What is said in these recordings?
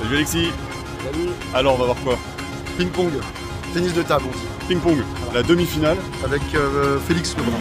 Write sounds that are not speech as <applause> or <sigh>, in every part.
Salut Alexis Salut. Alors on va voir quoi Ping-pong. Tennis de table, on dit. Ping-pong, la demi-finale. Avec euh, Félix Lebrun.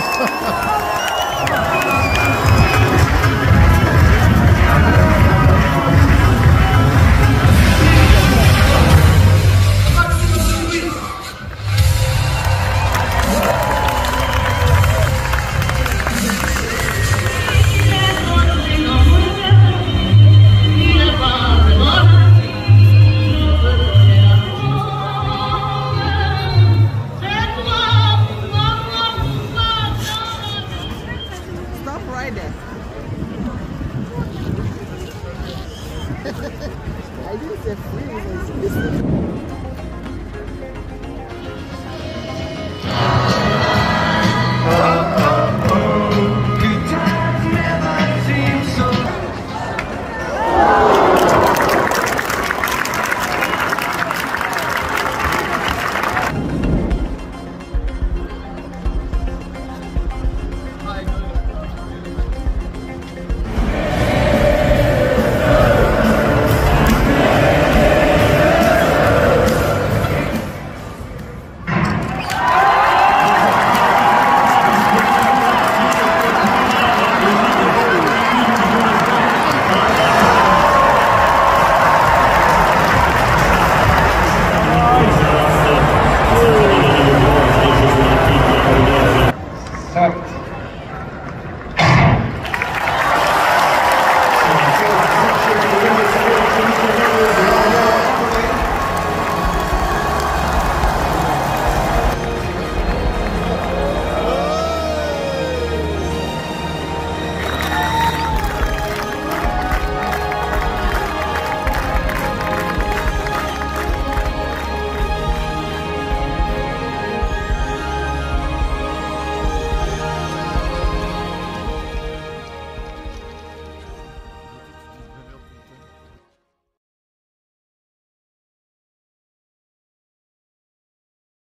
ハハハ <laughs> Friday. <laughs> I didn't say free.